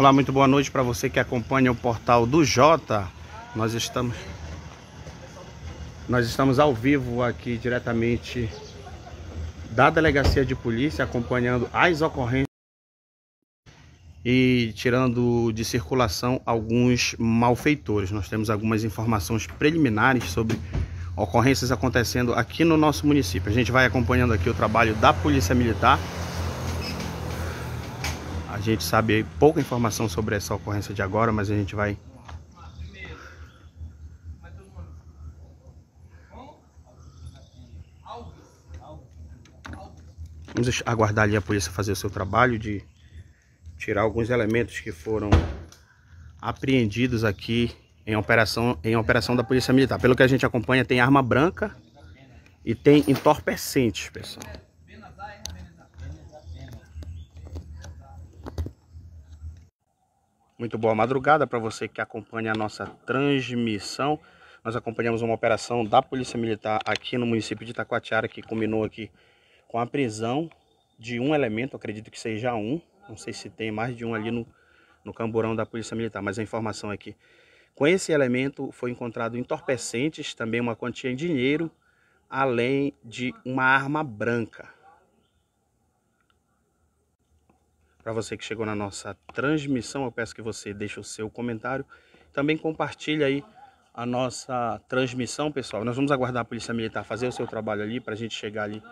Olá, muito boa noite para você que acompanha o portal do Jota. Nós estamos nós estamos ao vivo aqui diretamente da delegacia de polícia acompanhando as ocorrências e tirando de circulação alguns malfeitores. Nós temos algumas informações preliminares sobre ocorrências acontecendo aqui no nosso município. A gente vai acompanhando aqui o trabalho da Polícia Militar a gente sabe pouca informação sobre essa ocorrência de agora, mas a gente vai Vamos aguardar ali a polícia fazer o seu trabalho de tirar alguns elementos que foram apreendidos aqui em operação, em operação da Polícia Militar. Pelo que a gente acompanha, tem arma branca e tem entorpecentes, pessoal. Muito boa madrugada para você que acompanha a nossa transmissão. Nós acompanhamos uma operação da Polícia Militar aqui no município de Itacoatiara que culminou aqui com a prisão de um elemento, acredito que seja um. Não sei se tem mais de um ali no, no camburão da Polícia Militar, mas a informação aqui. Com esse elemento foi encontrado entorpecentes, também uma quantia em dinheiro, além de uma arma branca. Para você que chegou na nossa transmissão, eu peço que você deixe o seu comentário. Também compartilhe aí a nossa transmissão, pessoal. Nós vamos aguardar a Polícia Militar fazer o seu trabalho ali para a gente chegar ali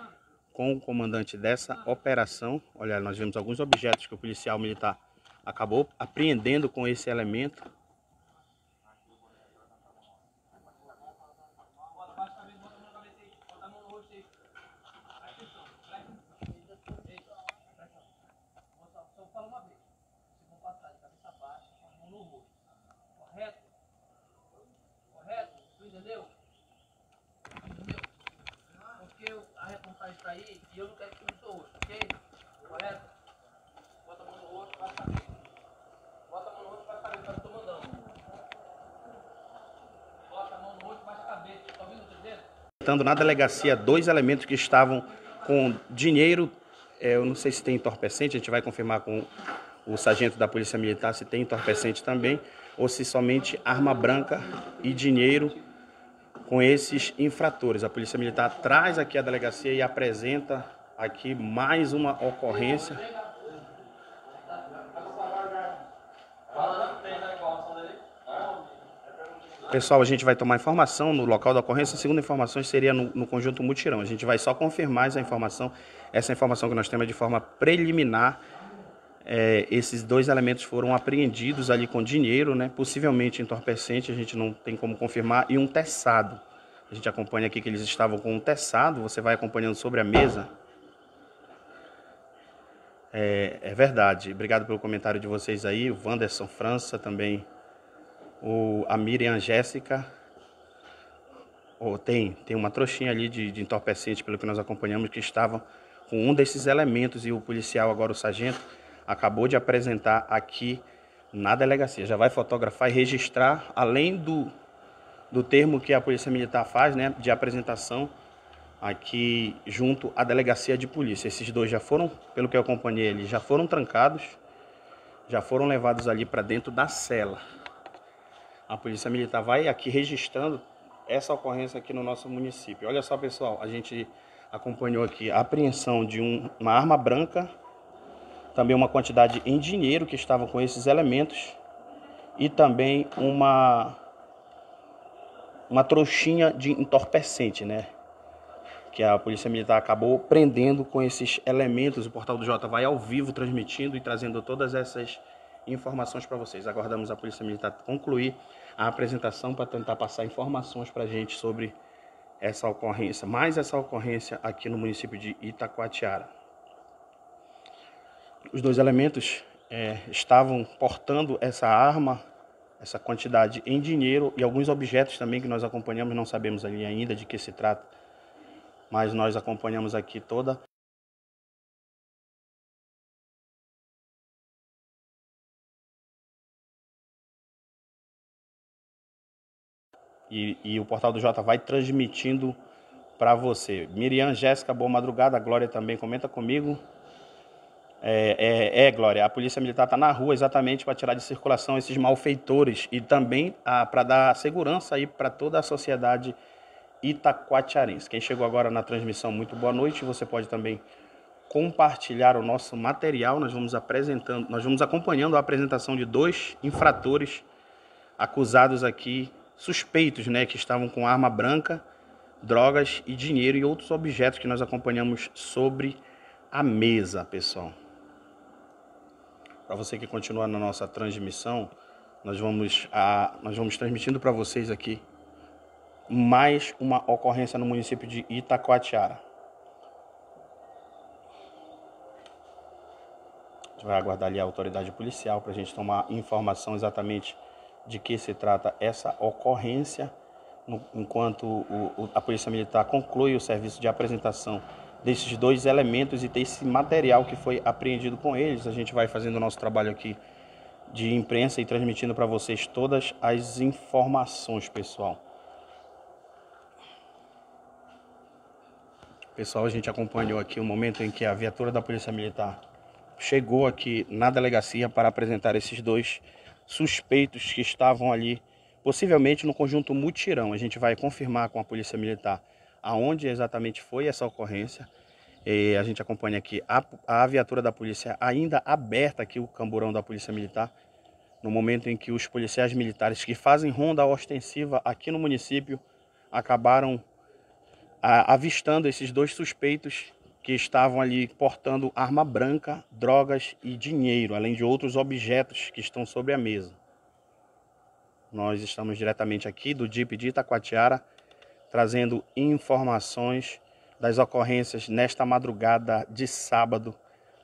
com o comandante dessa operação. Olha, nós vimos alguns objetos que o policial militar acabou apreendendo com esse elemento. Está aí e eu não quero que tu me rosto, ok? Correto? Bota a mão no rosto, vai saber. Bota a mão no rosto, saber, que eu estou mandando. Bota a mão no rosto, vai saber. Tá ouvindo o na delegacia dois elementos que estavam com dinheiro, é, eu não sei se tem entorpecente, a gente vai confirmar com o sargento da Polícia Militar se tem entorpecente também, ou se somente arma branca e dinheiro com esses infratores. A Polícia Militar traz aqui a delegacia e apresenta aqui mais uma ocorrência. Pessoal, a gente vai tomar informação no local da ocorrência. Segundo informações, seria no, no, conjunto mutirão. A gente vai só confirmar essa informação. Essa informação que nós temos de forma preliminar é, esses dois elementos foram apreendidos ali com dinheiro, né? possivelmente entorpecente, a gente não tem como confirmar, e um teçado. A gente acompanha aqui que eles estavam com um teçado, você vai acompanhando sobre a mesa. É, é verdade, obrigado pelo comentário de vocês aí, o Wanderson França também, o, a Miriam Jéssica, oh, tem, tem uma trouxinha ali de, de entorpecente, pelo que nós acompanhamos, que estavam com um desses elementos e o policial, agora o sargento, acabou de apresentar aqui na delegacia. Já vai fotografar e registrar, além do, do termo que a Polícia Militar faz, né, de apresentação aqui junto à delegacia de polícia. Esses dois já foram, pelo que eu acompanhei, eles já foram trancados, já foram levados ali para dentro da cela. A Polícia Militar vai aqui registrando essa ocorrência aqui no nosso município. Olha só, pessoal, a gente acompanhou aqui a apreensão de um, uma arma branca também uma quantidade em dinheiro que estava com esses elementos e também uma uma trouxinha de entorpecente, né? Que a Polícia Militar acabou prendendo com esses elementos. O Portal do Jota vai ao vivo transmitindo e trazendo todas essas informações para vocês. Aguardamos a Polícia Militar concluir a apresentação para tentar passar informações para a gente sobre essa ocorrência, mais essa ocorrência aqui no município de Itacoatiara. Os dois elementos é, estavam portando essa arma, essa quantidade em dinheiro e alguns objetos também que nós acompanhamos, não sabemos ali ainda de que se trata, mas nós acompanhamos aqui toda E, e, o Portal do Jota vai transmitindo para você. Miriam, Jéssica, boa madrugada. A Glória também comenta comigo. É, é, é, Glória, a Polícia Militar está na rua exatamente para tirar de circulação esses malfeitores e também ah, para dar segurança aí para toda a sociedade itacoatiarense. Quem chegou agora na transmissão, muito boa noite. Você pode também compartilhar o nosso material. Nós vamos apresentando, nós vamos acompanhando a apresentação de dois infratores acusados aqui, suspeitos, né, que estavam com arma branca, drogas e dinheiro e outros objetos que nós acompanhamos sobre a mesa, pessoal. Para você que continua na nossa transmissão, nós vamos, a, nós vamos transmitindo para vocês aqui mais uma ocorrência no município de Itacoatiara. A gente vai aguardar ali a autoridade policial para a gente tomar informação exatamente de que se trata essa ocorrência, no, enquanto o, o, a Polícia Militar conclui o serviço de apresentação desses dois elementos e desse material que foi apreendido com eles. A gente vai fazendo o nosso trabalho aqui de imprensa e transmitindo para vocês todas as informações, pessoal. Pessoal, a gente acompanhou aqui o momento em que a viatura da Polícia Militar chegou aqui na delegacia para apresentar esses dois suspeitos que estavam ali, possivelmente no conjunto mutirão. A gente vai confirmar com a Polícia Militar aonde exatamente foi essa ocorrência. E a gente acompanha aqui a, a viatura da polícia ainda aberta aqui, o camburão da Polícia Militar, no momento em que os policiais militares que fazem ronda ostensiva aqui no município acabaram a, avistando esses dois suspeitos que estavam ali portando arma branca, drogas e dinheiro, além de outros objetos que estão sobre a mesa. Nós estamos diretamente aqui do DIP de Itacoatiara, trazendo informações das ocorrências nesta madrugada de sábado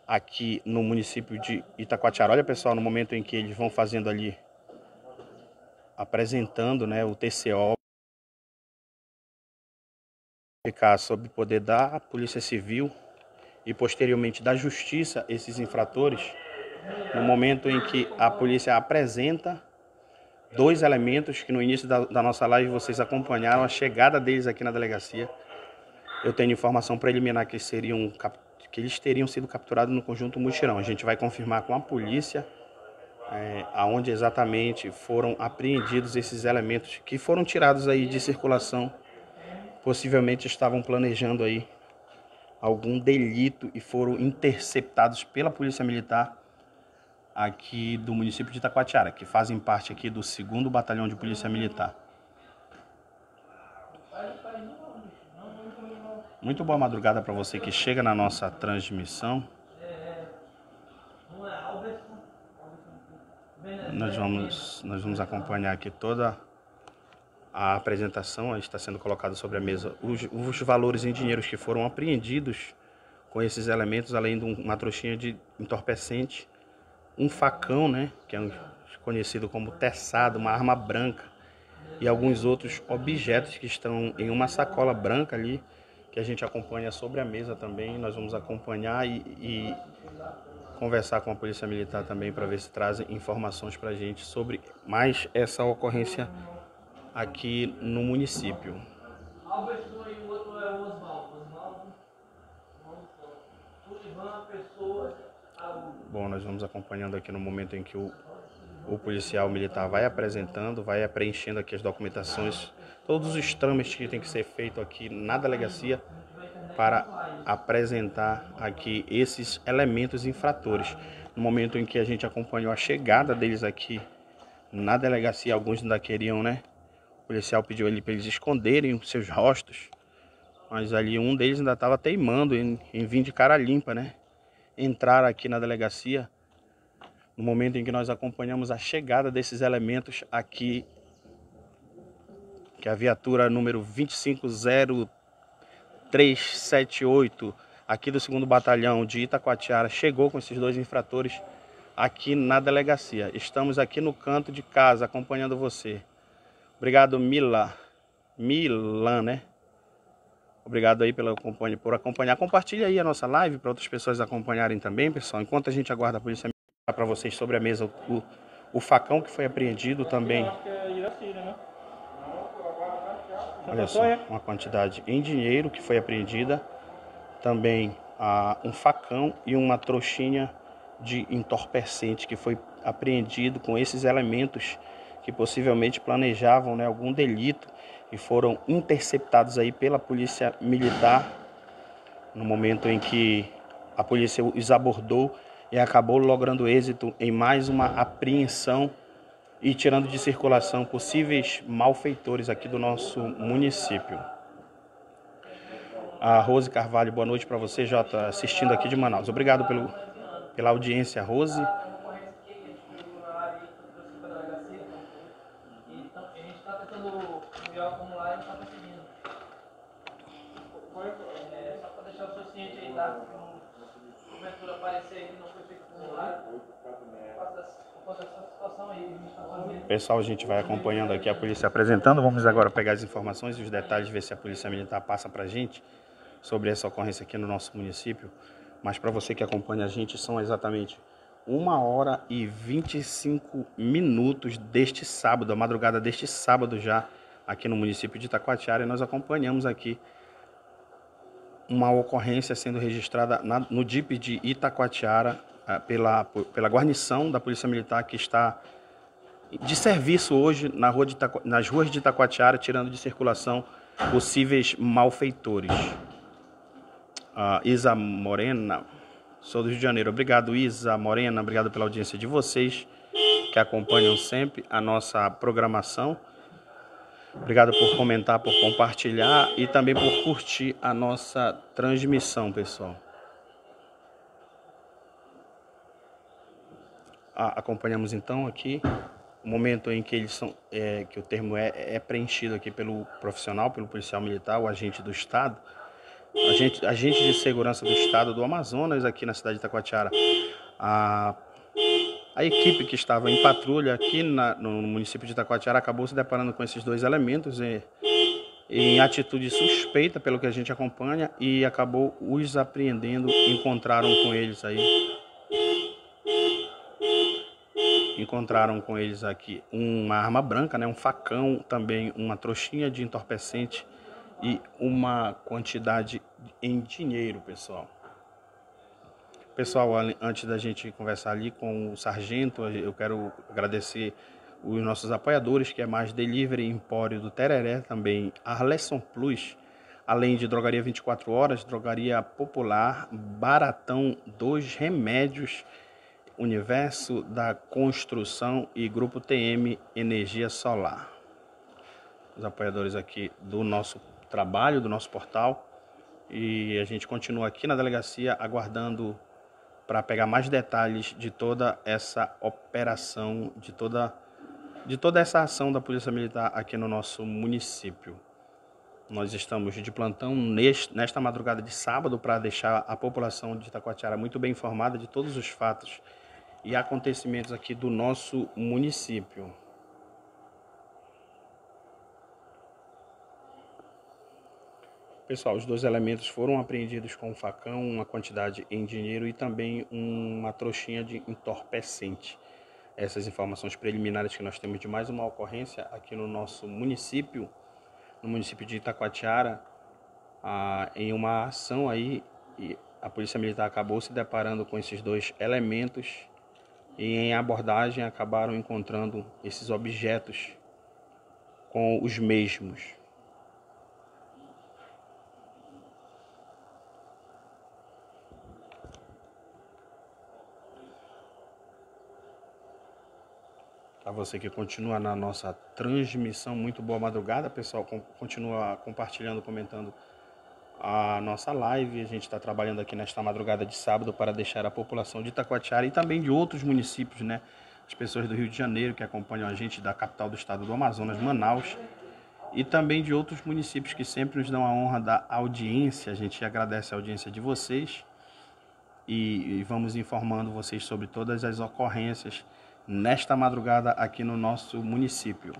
aqui no município de Itacoatiara. Olha pessoal, no momento em que eles vão fazendo ali, apresentando né, o TCO, ficar sob poder da Polícia Civil e posteriormente da Justiça esses infratores, no momento em que a polícia apresenta dois elementos que no início da, da nossa live vocês acompanharam a chegada deles aqui na delegacia. Eu tenho informação preliminar que, seriam, que eles teriam sido capturados no conjunto mutirão. A gente vai confirmar com a polícia é, aonde exatamente foram apreendidos esses elementos que foram tirados aí de circulação possivelmente estavam planejando aí algum delito e foram interceptados pela Polícia Militar aqui do município de Itacoatiara, que fazem parte aqui do 2 Batalhão de Polícia Militar. Muito boa madrugada para você que chega na nossa transmissão. Nós vamos, nós vamos acompanhar aqui toda a apresentação está sendo colocada sobre a mesa os, os, valores em dinheiros que foram apreendidos com esses elementos, além de uma trouxinha de entorpecente, um facão, né, que é conhecido como teçado, uma arma branca e alguns outros objetos que estão em uma sacola branca ali que a gente acompanha sobre a mesa também. Nós vamos acompanhar e, e conversar com a Polícia Militar também para ver se trazem informações para a gente sobre mais essa ocorrência aqui no município. Bom, nós vamos acompanhando aqui no momento em que o, o policial militar vai apresentando, vai preenchendo aqui as documentações, todos os trâmites que tem que ser feito aqui na delegacia para apresentar aqui esses elementos infratores. No momento em que a gente acompanhou a chegada deles aqui na delegacia, alguns ainda queriam, né, o policial pediu ele para eles esconderem os seus rostos. Mas ali um deles ainda estava teimando em, em vir de cara limpa, né? Entrar aqui na delegacia no momento em que nós acompanhamos a chegada desses elementos aqui, que é a viatura número 250378, aqui do 2 Batalhão de Itacoatiara, chegou com esses dois infratores aqui na delegacia. Estamos aqui no canto de casa acompanhando você. Obrigado, Mila. Milan, né? Obrigado aí pela, por acompanhar. Compartilhe aí a nossa live para outras pessoas acompanharem também, pessoal. Enquanto a gente aguarda a polícia para vocês sobre a mesa o, o facão que foi apreendido também. Olha só, uma quantidade em dinheiro que foi apreendida. Também ah, um facão e uma trouxinha de entorpecente que foi apreendido com esses elementos que possivelmente planejavam né, algum delito e foram interceptados aí pela polícia militar no momento em que a polícia os abordou e acabou logrando êxito em mais uma apreensão e tirando de circulação possíveis malfeitores aqui do nosso município. A Rose Carvalho, boa noite para você, Jota, assistindo aqui de Manaus. Obrigado pelo, pela audiência, Rose. Pessoal, a gente vai acompanhando aqui a polícia apresentando. Vamos agora pegar as informações e os detalhes, ver se a polícia militar passa para a gente sobre essa ocorrência aqui no nosso município. Mas para você que acompanha a gente, são exatamente uma hora e 25 minutos deste sábado, a madrugada deste sábado já, aqui no município de Itacoatiara, e nós acompanhamos aqui uma ocorrência sendo registrada na, no DIP de Itacoatiara eh, pela, pela guarnição da Polícia Militar que está de serviço hoje na rua Itaco, nas ruas de Itacoatiara, tirando de circulação possíveis malfeitores. Uh, Isa Morena, sou do Rio de Janeiro. Obrigado, Isa Morena, obrigado pela audiência de vocês que acompanham sempre a nossa programação. Obrigado por comentar, por compartilhar e também por curtir a nossa transmissão, pessoal. Ah, acompanhamos então aqui o momento em que eles são, é, que o termo é, é, preenchido aqui pelo profissional, pelo policial militar, o agente do Estado, agente, agente de segurança do Estado do Amazonas, aqui na cidade de Itacoatiara. A, a equipe que estava em patrulha aqui na, no município de Itacoatiara acabou se deparando com esses dois elementos e, em atitude suspeita, pelo que a gente acompanha, e acabou os apreendendo, encontraram com eles aí encontraram com eles aqui uma arma branca, né, um facão, também uma trouxinha de entorpecente e uma quantidade em dinheiro, pessoal. Pessoal, antes da gente conversar ali com o sargento, eu quero agradecer os nossos apoiadores, que é mais Delivery Empório do Tereré, também Arlesson Plus, além de Drogaria 24 Horas, Drogaria Popular, Baratão dos Remédios, Universo da Construção e Grupo TM Energia Solar. Os apoiadores aqui do nosso trabalho, do nosso portal. E a gente continua aqui na delegacia aguardando para pegar mais detalhes de toda essa operação, de toda, de toda essa ação da Polícia Militar aqui no nosso município. Nós estamos de plantão neste, nesta madrugada de sábado para deixar a população de Itacoatiara muito bem informada de todos os fatos e acontecimentos aqui do nosso município. Pessoal, os dois elementos foram apreendidos com um facão, uma quantidade em dinheiro e também uma trouxinha de entorpecente. Essas informações preliminares que nós temos de mais uma ocorrência aqui no nosso município, no município de Itacoatiara, ah, em uma ação aí, a Polícia Militar acabou se deparando com esses dois elementos e em abordagem acabaram encontrando esses objetos com os mesmos. Para você que continua na nossa transmissão, muito boa madrugada, pessoal. Continua compartilhando, comentando a nossa live. A gente está trabalhando aqui nesta madrugada de sábado para deixar a população de Itacoatiara e também de outros municípios, né? As pessoas do Rio de Janeiro que acompanham a gente da capital do estado do Amazonas, Manaus, e também de outros municípios que sempre nos dão a honra da audiência. A gente agradece a audiência de vocês e, e vamos informando vocês sobre todas as ocorrências nesta madrugada aqui no nosso município.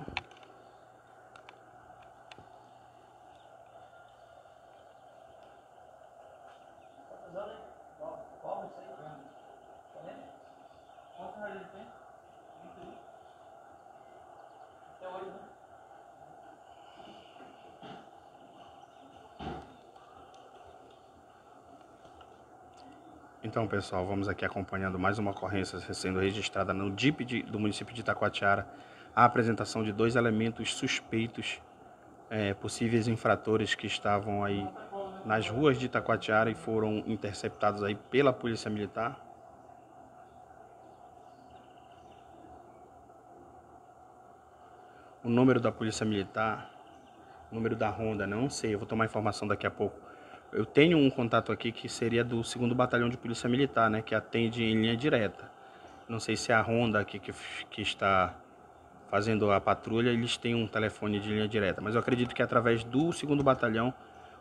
Então, pessoal, vamos aqui acompanhando mais uma ocorrência sendo registrada no DIP de, do município de Itacoatiara. A apresentação de dois elementos suspeitos, é, possíveis infratores que estavam aí nas ruas de Itacoatiara e foram interceptados aí pela Polícia Militar. O número da Polícia Militar, o número da Ronda, não sei, eu vou tomar informação daqui a pouco eu tenho um contato aqui que seria do segundo batalhão de polícia militar, né, que atende em linha direta. Não sei se é a Honda aqui que, que está fazendo a patrulha, eles têm um telefone de linha direta, mas eu acredito que através do segundo batalhão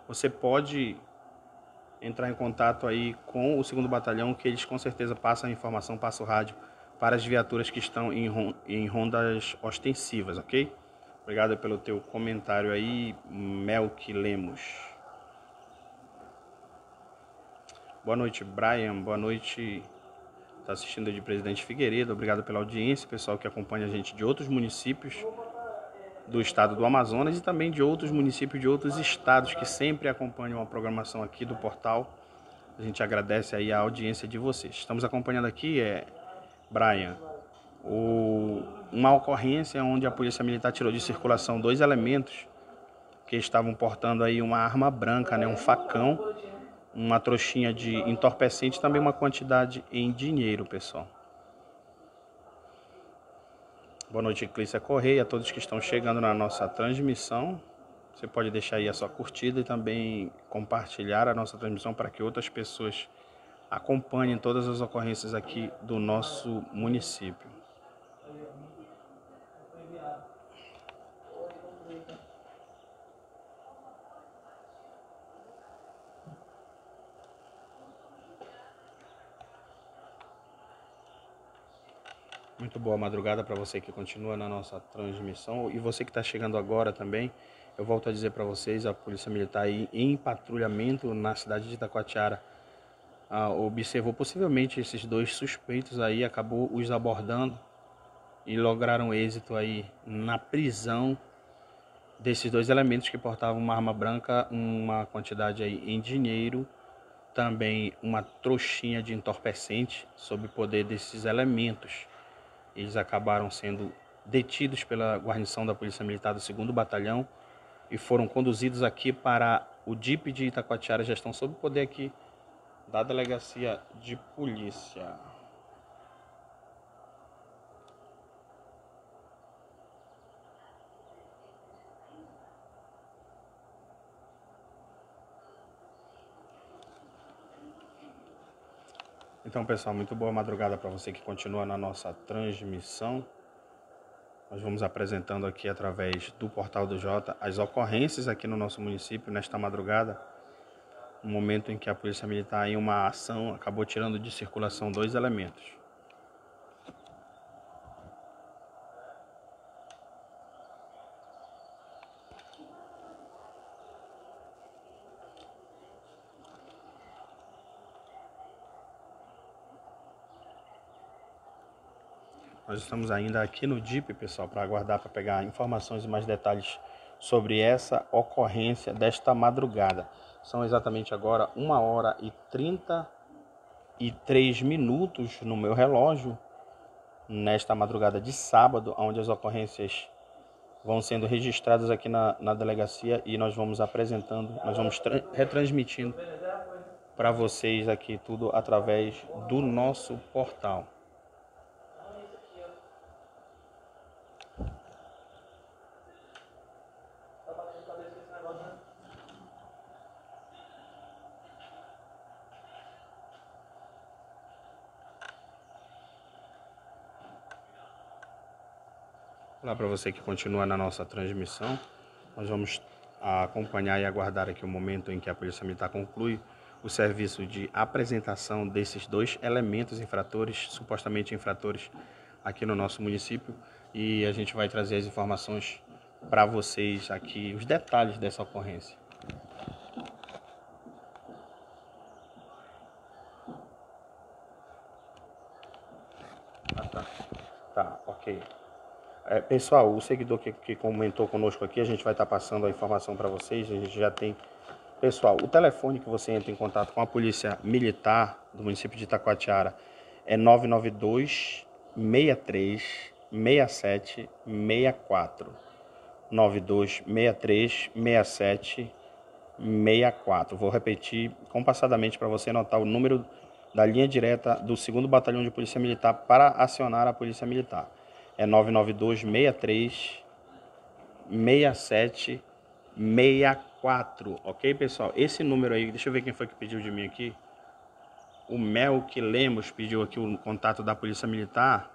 você pode entrar em contato aí com o segundo batalhão, que eles com certeza passam a informação, passam o rádio para as viaturas que estão em, em rondas ostensivas, ok? Obrigado pelo teu comentário aí, Melk Lemos. Boa noite, Brian. Boa noite. Está assistindo de Presidente Figueiredo. Obrigado pela audiência, pessoal que acompanha a gente de outros municípios do estado do Amazonas e também de outros municípios de outros estados que sempre acompanham a programação aqui do portal. A gente agradece aí a audiência de vocês. Estamos acompanhando aqui, é, Brian, o, uma ocorrência onde a Polícia Militar tirou de circulação dois elementos que estavam portando aí uma arma branca, né, um facão uma trouxinha de entorpecente, também uma quantidade em dinheiro, pessoal. Boa noite, Clícia Correia, a todos que estão chegando na nossa transmissão. Você pode deixar aí a sua curtida e também compartilhar a nossa transmissão para que outras pessoas acompanhem todas as ocorrências aqui do nosso município. Muito boa madrugada para você que continua na nossa transmissão e você que está chegando agora também. Eu volto a dizer para vocês, a Polícia Militar aí em patrulhamento na cidade de Itacoatiara ah, observou possivelmente esses dois suspeitos aí, acabou os abordando e lograram êxito aí na prisão desses dois elementos que portavam uma arma branca, uma quantidade aí em dinheiro, também uma trouxinha de entorpecente sob poder desses elementos. Eles acabaram sendo detidos pela guarnição da Polícia Militar do 2 Batalhão e foram conduzidos aqui para o DIP de Itacoatiara, já estão sob poder aqui da Delegacia de Polícia. Então, pessoal, muito boa madrugada para você que continua na nossa transmissão. Nós vamos apresentando aqui através do Portal do Jota as ocorrências aqui no nosso município nesta madrugada. Um momento em que a Polícia Militar, em uma ação, acabou tirando de circulação dois elementos. Nós estamos ainda aqui no DIP, pessoal, para aguardar para pegar informações e mais detalhes sobre essa ocorrência desta madrugada. São exatamente agora 1 hora e 33 minutos no meu relógio, nesta madrugada de sábado, onde as ocorrências vão sendo registradas aqui na, na delegacia e nós vamos apresentando, nós vamos retransmitindo para vocês aqui tudo através do nosso portal. Você que continua na nossa transmissão. Nós vamos acompanhar e aguardar aqui o momento em que a Polícia Militar conclui o serviço de apresentação desses dois elementos infratores, supostamente infratores, aqui no nosso município. E a gente vai trazer as informações para vocês aqui, os detalhes dessa ocorrência. Ah, tá. Tá, ok. É, pessoal, o seguidor que, que, comentou conosco aqui, a gente vai estar tá passando a informação para vocês. A gente já tem Pessoal, o telefone que você entra em contato com a Polícia Militar do município de Itacoatiara é 992 63 67 64. 92 63 67 64. Vou repetir compassadamente para você anotar o número da linha direta do 2 Batalhão de Polícia Militar para acionar a Polícia Militar. É 992 63 67 64, ok, pessoal? Esse número aí, deixa eu ver quem foi que pediu de mim aqui. O Melk Lemos pediu aqui o contato da Polícia Militar.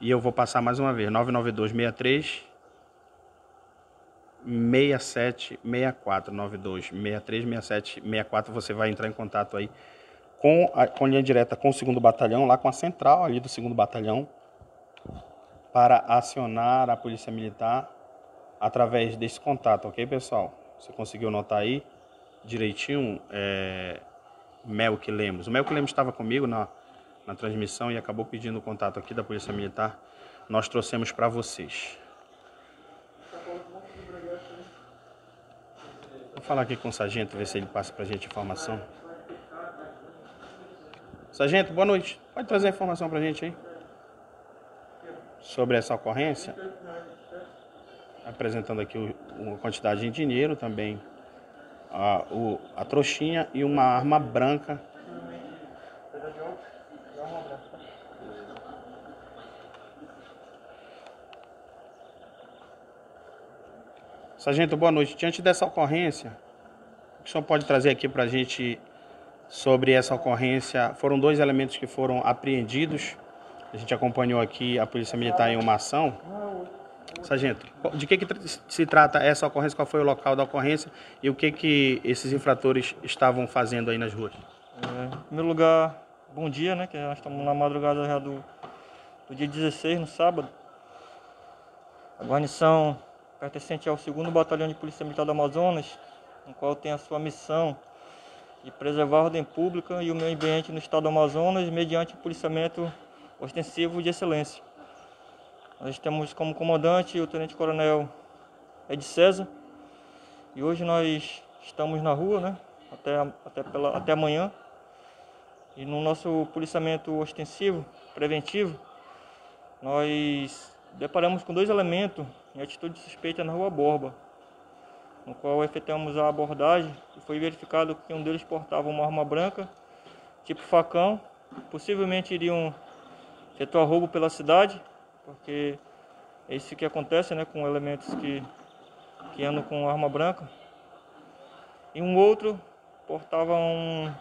E eu vou passar mais uma vez, 99263 6764 92 63 67 64 você vai entrar em contato aí com a com linha direta com o segundo batalhão lá com a central ali do segundo batalhão para acionar a polícia militar através desse contato, ok, pessoal? Você conseguiu notar aí direitinho é, Melk Lemos. O Melk Lemos estava comigo na, na transmissão e acabou pedindo o contato aqui da Polícia Militar. Nós trouxemos para vocês. Vou falar aqui com o sargento, ver se ele passa para a gente informação. Sargento, boa noite. Pode trazer a informação para a gente aí? Sobre essa ocorrência? apresentando aqui uma quantidade de dinheiro também, a, o, a trouxinha e uma arma branca. Sargento, boa noite. Diante dessa ocorrência, o que o senhor pode trazer aqui para a gente sobre essa ocorrência? Foram dois elementos que foram apreendidos. A gente acompanhou aqui a Polícia Militar em uma ação. Sargento, de que, que se trata essa ocorrência? Qual foi o local da ocorrência e o que, que esses infratores estavam fazendo aí nas ruas? É, em primeiro lugar, bom dia, né? Que nós estamos na madrugada já do, do dia 16, no sábado. A guarnição pertencente ao 2 Batalhão de Polícia Militar do Amazonas, no qual tem a sua missão de preservar a ordem pública e o meio ambiente no estado do Amazonas mediante o policiamento ostensivo de excelência. Nós temos como comandante o Tenente Coronel Ed César. E hoje nós estamos na rua, né? Até, até, pela, até amanhã. E no nosso policiamento ostensivo, preventivo, nós deparamos com dois elementos em atitude suspeita na rua Borba, no qual efetuamos a abordagem e foi verificado que um deles portava uma arma branca, tipo facão, possivelmente iriam efetuar roubo pela cidade porque é isso que acontece né, com elementos que, que andam com arma branca. E um outro portava um,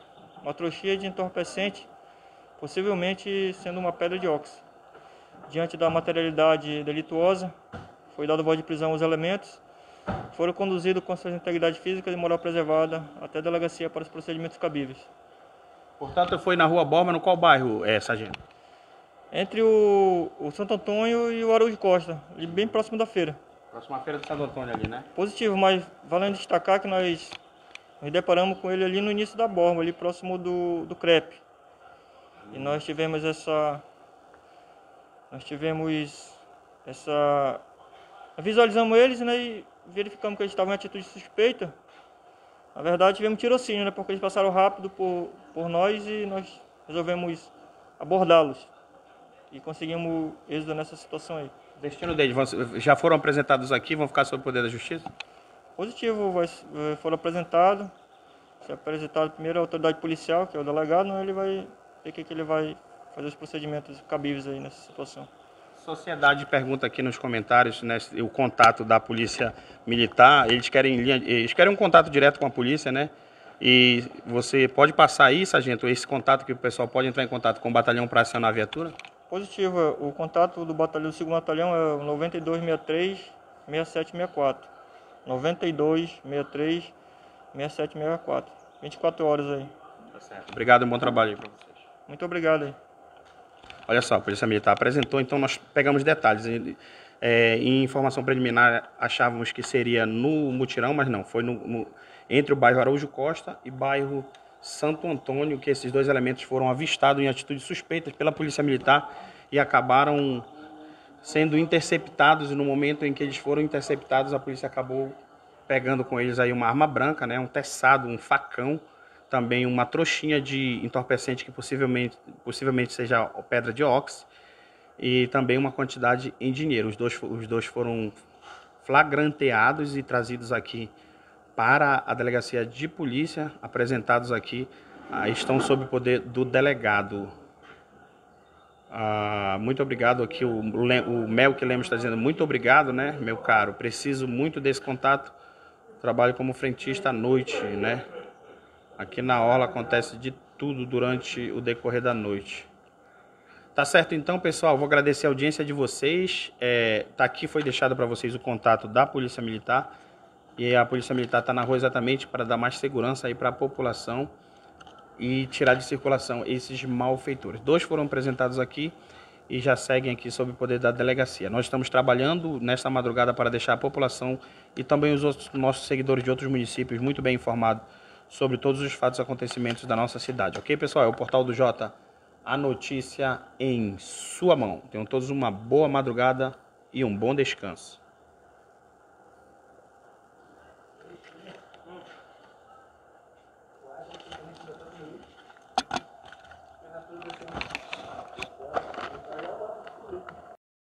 uma trouxinha de entorpecente, possivelmente sendo uma pedra de óxido. Diante da materialidade delituosa, foi dado voz de prisão aos elementos, foram conduzidos com suas integridade física e moral preservada até a delegacia para os procedimentos cabíveis. Portanto, foi na rua Borba, no qual bairro, é, sargento? Entre o, o Santo Antônio e o Araújo Costa, ali bem próximo da feira. Próxima feira do Santo Antônio ali, né? Positivo, mas valendo destacar que nós nos deparamos com ele ali no início da borba, ali próximo do, do crepe. E nós tivemos essa. Nós tivemos essa. Visualizamos eles né, e verificamos que eles estavam em atitude suspeita. Na verdade, tivemos tirocínio, né? Porque eles passaram rápido por, por nós e nós resolvemos abordá-los e conseguimos êxito nessa situação aí. Destino deles já foram apresentados aqui, vão ficar sob o poder da justiça? Positivo, vai, eh, foram apresentados. Se apresentado primeiro a autoridade policial, que é o delegado, ele vai ver que, que ele vai fazer os procedimentos cabíveis aí nessa situação. Sociedade pergunta aqui nos comentários né, o contato da polícia militar. Eles querem, eles querem um contato direto com a polícia, né? E você pode passar aí, sargento, esse contato que o pessoal pode entrar em contato com o batalhão para acionar a viatura? Positivo. O contato do batalhão do segundo batalhão é 9263 6764. 9263 6764. 24 horas aí. Tá certo. Obrigado um bom trabalho aí para vocês. Muito obrigado aí. Olha só, a Polícia Militar apresentou, então nós pegamos detalhes. É, em informação preliminar, achávamos que seria no Mutirão, mas não, foi no, no, entre o bairro Araújo Costa e bairro Santo Antônio, que esses dois elementos foram avistados em atitudes suspeitas pela Polícia Militar e acabaram sendo interceptados. E no momento em que eles foram interceptados, a polícia acabou pegando com eles aí uma arma branca, né, um teçado, um facão, também uma trouxinha de entorpecente que possivelmente, possivelmente seja pedra de óxido e também uma quantidade em dinheiro. Os dois, os dois foram flagranteados e trazidos aqui para a delegacia de polícia, apresentados aqui, ah, estão sob poder do delegado. Ah, muito obrigado aqui, o, o Mel que Lemos está dizendo, muito obrigado, né, meu caro, preciso muito desse contato, trabalho como frentista à noite, né, aqui na Orla acontece de tudo durante o decorrer da noite. Tá certo então, pessoal, vou agradecer a audiência de vocês, é, tá aqui, foi deixado para vocês o contato da Polícia Militar, e a Polícia Militar está na rua exatamente para dar mais segurança aí para a população, e tirar de circulação esses malfeitores. Dois foram apresentados aqui e já seguem aqui sob o poder da delegacia. Nós estamos trabalhando nesta madrugada para deixar a população e também os outros, nossos seguidores de outros municípios muito bem informados sobre todos os fatos e acontecimentos da nossa cidade. Ok, pessoal? É o Portal do Jota, a notícia em sua mão. Tenham todos uma boa madrugada e um bom descanso.